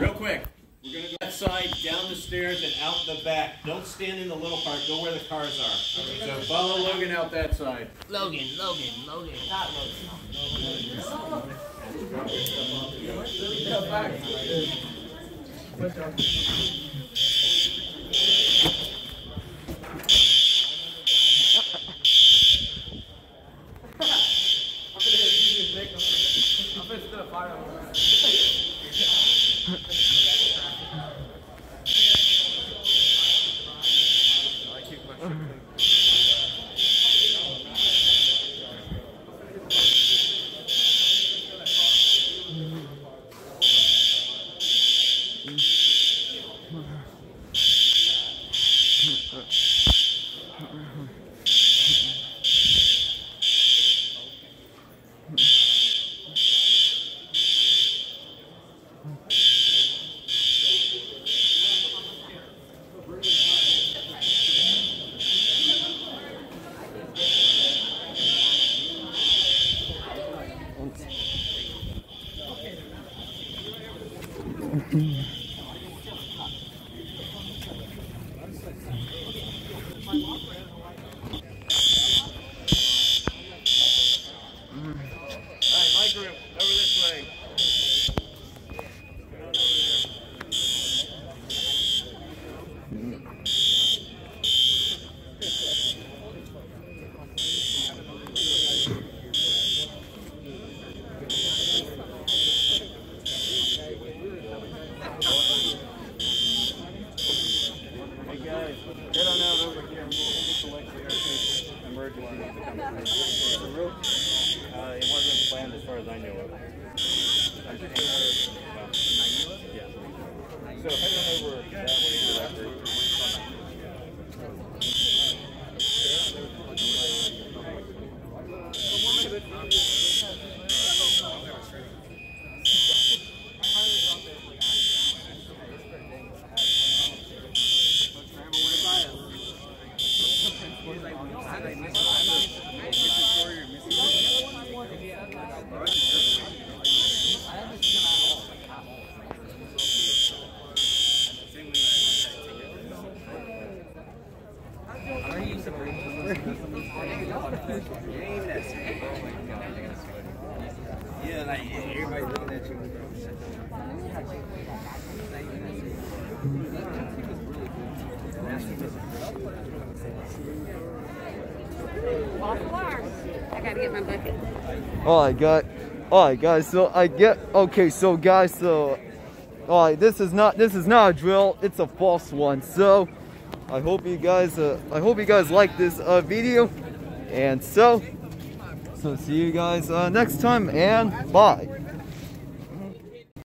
Real quick. We're gonna go that side, down the stairs, and out the back. Don't stand in the little part. Go where the cars are. So follow Logan out that side. Logan, Logan, Logan. Not Logan. Mm-hmm. Mm-hmm. To come uh, it wasn't planned as far as I knew of. You. I get my bucket. Alright, guys. Alright, guys. So I get okay. So guys, so alright, this is not this is not a drill. It's a false one. So I hope you guys uh, I hope you guys like this uh, video. And so so see you guys uh, next time and bye.